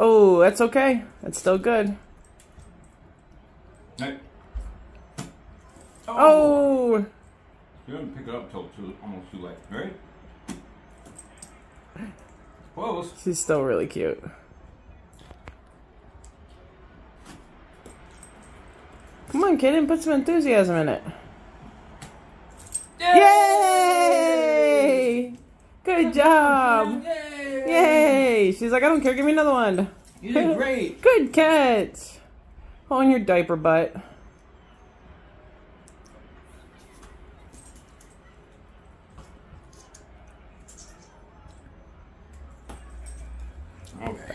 Oh, that's okay. That's still good. Hey. Oh! oh. You didn't pick it up till too, almost too late. Ready? Close. She's still really cute. Come on, Kiddin, put some enthusiasm in it. Yay! Good job! Yay! She's like, I don't care, give me another one. You did great. Good catch! On your diaper butt. Okay.